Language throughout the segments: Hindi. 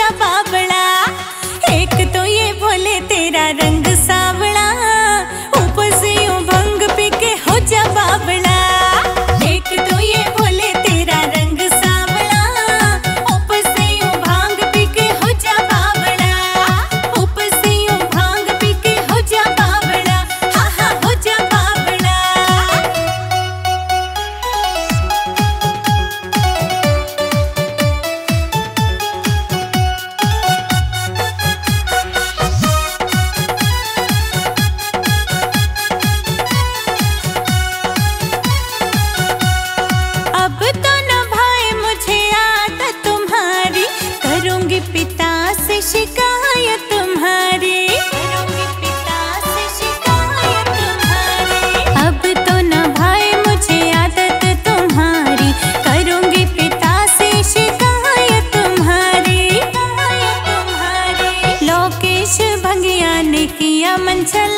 Chapa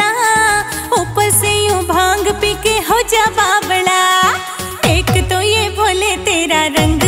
चंचला ऊपर से यू भाँग पी के हो जा बाबड़ा एक तो ये बोले तेरा रंग